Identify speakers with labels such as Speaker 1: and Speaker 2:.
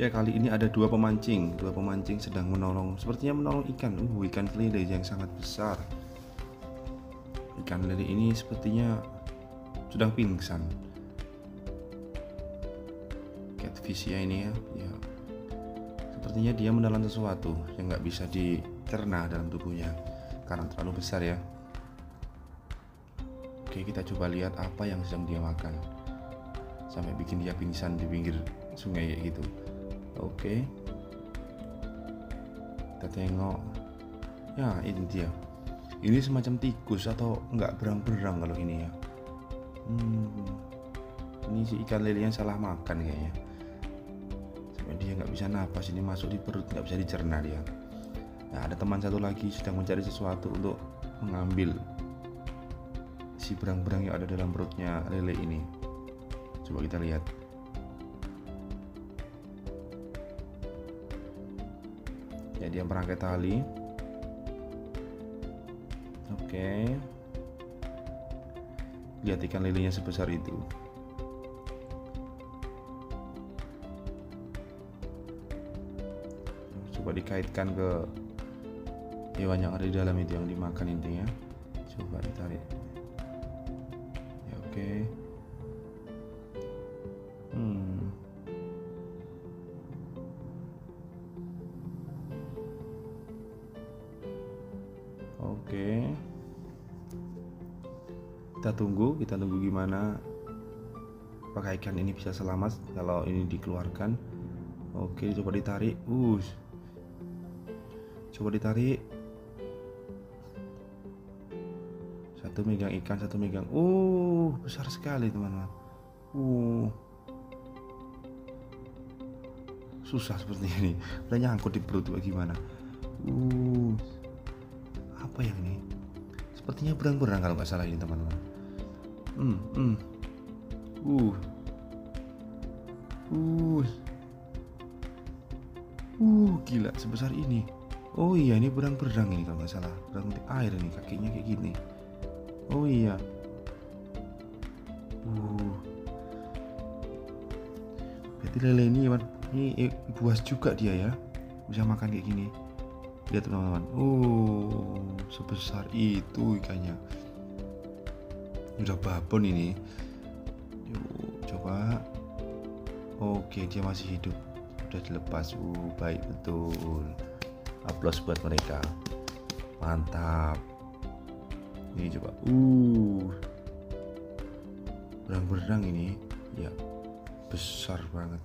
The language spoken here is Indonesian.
Speaker 1: Ya kali ini ada dua pemancing, dua pemancing sedang menolong, sepertinya menolong ikan. Uh, ikan lele yang sangat besar. Ikan lele ini sepertinya sedang pingsan. Catfish ya ini ya, ya. Sepertinya dia menelan sesuatu yang nggak bisa dicerna dalam tubuhnya karena terlalu besar ya. Oke, kita coba lihat apa yang sedang dia makan. Sampai bikin dia pingsan di pinggir sungai gitu. Oke. Kita tengok. Ya, ini dia. Ini semacam tikus atau enggak berang-berang kalau ini ya. Hmm. Ini si ikan lele yang salah makan kayaknya. Sampai dia nggak bisa napas ini masuk di perut nggak bisa dicerna dia. Nah, ada teman satu lagi sedang mencari sesuatu untuk mengambil si berang-berang yang ada dalam perutnya lele ini. Coba kita lihat. Ya dia merangkai tali. Oke. Lihat ikan lilinya sebesar itu. Coba dikaitkan ke hewan yang ada di dalam itu yang dimakan intinya. Coba ditarik. Ya oke Oke. Kita tunggu, kita tunggu gimana apakah ikan ini bisa selamat kalau ini dikeluarkan. Oke, coba ditarik. Uh. Coba ditarik. Satu megang ikan, satu megang. Uh, besar sekali, teman-teman. Uh. Susah seperti ini. Udah nyangkut di perut bagaimana? Uh apa yang ini? Sepertinya berang-berang kalau nggak salah ini teman-teman. Hmm, hmm. uh. Uh. Uh gila sebesar ini. Oh iya ini berang-berang ini kalau nggak salah. Berang air ini kakinya kayak gini. Oh iya. Uh. Berarti lele ini ini buas juga dia ya. Bisa makan kayak gini lihat teman-teman. Oh sebesar itu ikannya udah babon ini. Yuk coba. Oke dia masih hidup. Udah dilepas. Uh baik betul. Aplaus buat mereka. Mantap. Ini coba. Uh. Berang-berang ini. Ya besar banget